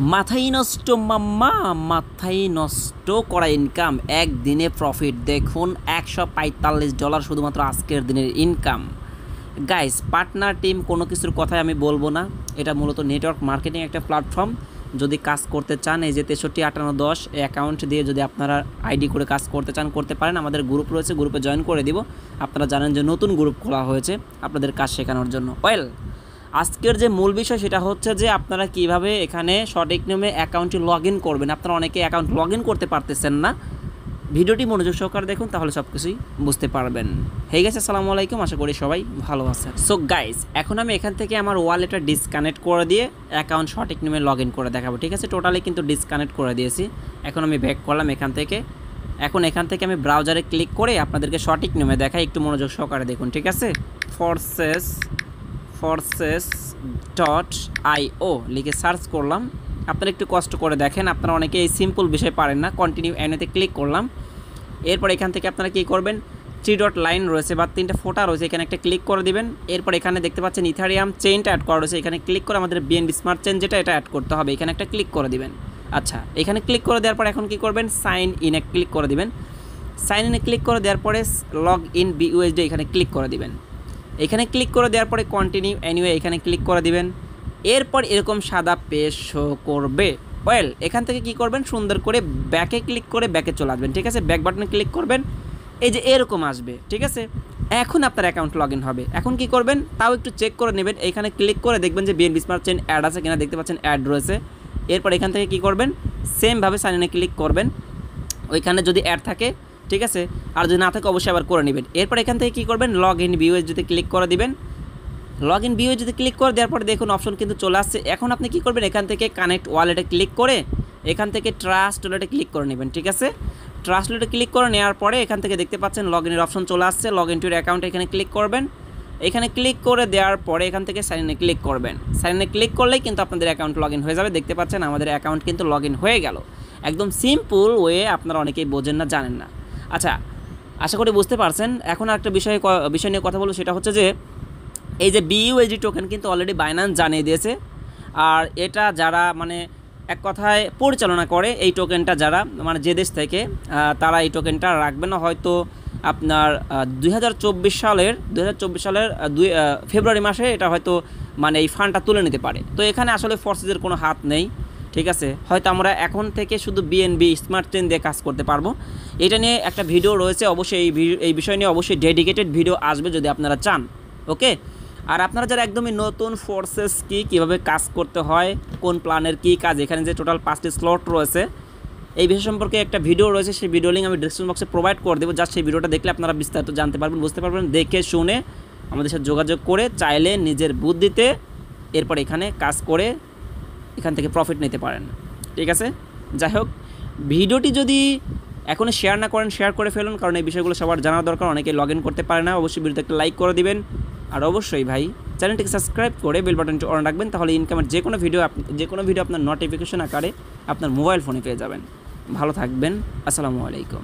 মাথাই নষ্ট মাম্মা, মাথাই নষ্ট করা ইনকাম একদিনে প্রফিট দেখুন একশো পঁয়তাল্লিশ ডলার শুধুমাত্র আজকের দিনের ইনকাম গাইস পার্টনার টিম কোনো কিছুর কথাই আমি বলব না। এটা মূলত নেটওয়ার্ক মার্কেটিং একটা প্ল্যাটফর্ম যদি কাজ করতে চান, এই যে তেষট্টি, আটান্ন, দশ অ্যাকাউন্ট দিয়ে যদি আপনারা আইডি করে কাজ করতে চান, করতে পারেন। আমাদের গ্রুপ রয়েছে গ্রুপে জয়েন করে দিব। আপনারা জানেন যে নতুন গ্রুপ খোলা হয়েছে আপনাদের কাজ শেখানোর জন্য। ওয়েল আজকের যে মূল বিষয় সেটা হচ্ছে যে আপনারা কীভাবে এখানে সঠিক নিয়মে অ্যাকাউন্টটি লগ ইন করবেন। আপনারা অনেকে অ্যাকাউন্ট লগ ইন করতে পারতেছেন না। ভিডিওটি মনোযোগ সহকারে দেখুন, তাহলে সব কিছুই বুঝতে পারবেন। হয়ে গেছে আসসালামু আলাইকুম, আশা করি সবাই ভালো আছেন। সো গাইস এখন আমি এখান থেকে আমার ওয়ালেটটা ডিসকানেক্ট করে দিয়ে অ্যাকাউন্ট সঠিক নিয়মে লগ ইন করে দেখাবো, ঠিক আছে? টোটালি কিন্তু ডিসকানেক্ট করে দিয়েছি। এখন আমি ব্যাক করলাম এখান থেকে। এখন এখান থেকে আমি ব্রাউজারে ক্লিক করে আপনাদেরকে সঠিক নিয়মে দেখাই, একটু মনোযোগ সহকারে দেখুন, ঠিক আছে? ফরসেস ফরসেস ডট আইও লিখে সার্চ করলাম। আপনারা একটু কষ্ট করে দেখেন, আপনারা অনেকে এই সিম্পল বিষয় পারেন না কন্টিনিউ এনেতে ক্লিক করলাম। এরপর এখান থেকে আপনারা কী করবেন? থ্রি ডট লাইন রয়েছে বা তিনটা ফোটা রয়েছে, এখানে একটা ক্লিক করে দিবেন। এরপর এখানে দেখতে পাচ্ছেন ইথারিয়াম চেইনটা অ্যাড করা রয়েছে, এখানে ক্লিক করে আমাদের বিএনবি স্মার্ট চেন যেটা, এটা অ্যাড করতে হবে। এখানে একটা ক্লিক করে দিবেন। আচ্ছা এখানে ক্লিক করে দেওয়ার পর এখন কী করবেন? সাইন ইনে ক্লিক করে দিবেন। সাইন ইনে ক্লিক করে দেওয়ার পরে লগ ইন বিইউএসডি এখানে ক্লিক করে দিবেন। এখানে ক্লিক করে দেওয়ার পরে কন্টিনিউ অ্যানিওয়ে এখানে ক্লিক করে দিবেন। এরপর এরকম সাদা পেজ শো করবে। ওয়েল এখান থেকে কি করবেন? সুন্দর করে ব্যাকে ক্লিক করে ব্যাকে চলে আসবেন। ঠিক আছে? ব্যাক বাটনে ক্লিক করবেন। এই যে এরকম আসবে। ঠিক আছে? এখন আপনার অ্যাকাউন্ট লগ হবে। এখন কি করবেন? তাও একটু চেক করে নেবেন। এখানে ক্লিক করে দেখবেন যে বিএনবি স্মার্ট চেন অ্যাড আছে কিনা। দেখতে পাচ্ছেন অ্যাড রয়েছে। এরপর এখান থেকে কি করবেন? সেমভাবে সাইন ইনে ক্লিক করবেন। ওইখানে যদি অ্যাড থাকে ঠিক আছে? আর যদি না থাকে, অবশ্যই আবার করে নেবেন। এরপর এখান থেকে কী করবেন? লগ ইন ভিউএস যদি ক্লিক করে দিবেন। লগ ইন ভিউএস যদি ক্লিক করে দেওয়ার পরে দেখুন অপশন কিন্তু চলে আসছে। এখন আপনি কী করবেন? এখান থেকে কানেক্ট ওয়ালেটে ক্লিক করে এখান থেকে ট্রাস্ট ওয়ালেটে ক্লিক করে নেবেন, ঠিক আছে? ট্রাস্ট ওয়ালেটে ক্লিক করে নেওয়ার পরে এখান থেকে দেখতে পাচ্ছেন লগ ইনের অপশন চলে আসছে। লগ ইন টুর অ্যাকাউন্টে এখানে ক্লিক করবেন। এখানে ক্লিক করে দেওয়ার পরে এখান থেকে সাইন ইনে ক্লিক করবেন। সাইনে ক্লিক করলেই কিন্তু আপনাদের অ্যাকাউন্ট লগ হয়ে যাবে। দেখতে পাচ্ছেন, আমাদের অ্যাকাউন্ট কিন্তু লগ হয়ে গেল। একদম সিম্পল ওয়ে আপনারা অনেকেই বোঝেন না, জানেন না। আচ্ছা আশা করি বুঝতে পারছেন। এখন একটা বিষয়ে বিষয় নিয়ে কথা বলব, সেটা হচ্ছে যে, এই যে বিইউএসডি টোকেন কিন্তু অলরেডি বাইনান্স জানিয়ে দিয়েছে। আর এটা যারা মানে এক কথায় পরিচালনা করে, এই টোকেনটা যারা মানে যে দেশ থেকে তারা এই টোকেনটা রাখবে না। হয়তো আপনার দুই হাজার চব্বিশ সালের দু হাজার চব্বিশ সালের দুই ফেব্রুয়ারি মাসে এটা হয়তো মানে এই ফান্ডটা তুলে নিতে পারে। তো এখানে আসলে ফোর্সেসের কোনো হাত নেই। ঠিক আছে? হয়তো আমরা এখন থেকে শুধু বিএনবি স্মার্ট চেন দিয়ে কাজ করতে পারব। এটা নিয়ে একটা ভিডিও রয়েছে, অবশ্যই এই এই বিষয় নিয়ে অবশ্যই ডেডিকেটেড ভিডিও আসবে যদি আপনারা চান ওকে আর আপনারা যারা একদমই নতুন ফোর্সেস কি কীভাবে কাজ করতে হয়, কোন প্ল্যানের কী কাজ, এখানে যে টোটাল পাঁচটি স্লট রয়েছে, এই বিষয় সম্পর্কে একটা ভিডিও রয়েছে, সেই ভিডিও লিঙ্ক আমি ডিসক্রিপশন বক্সে প্রোভাইড করে দেবো। জাস্ট সেই ভিডিওটা দেখলে আপনারা বিস্তারিত জানতে পারবেন, বুঝতে পারবেন, দেখে শুনে আমাদের সাথে যোগাযোগ করে, চাইলে নিজের বুদ্ধিতে এরপর এখানে কাজ করে এখান থেকে প্রফিট নিতে পারেন। ঠিক আছে? যাই হোক, ভিডিওটি যদি এখনও শেয়ার না করেন শেয়ার করে ফেলুন, কারণ এই বিষয়গুলো সবার জানার দরকার, অনেকে লগ ইন করতে পারে না। অবশ্যই ভিডিওতে একটা লাইক করে দিবেন। আর অবশ্যই ভাই, চ্যানেলটিকে সাবস্ক্রাইব করে বেল বাটনটি অন রাখবেন, তাহলে ইনকামের যে কোনো ভিডিও যে কোনো ভিডিও আপনার নোটিফিকেশন আকারে আপনার মোবাইল ফোনে পেয়ে যাবেন। ভালো থাকবেন। আসসালামু আলাইকুম।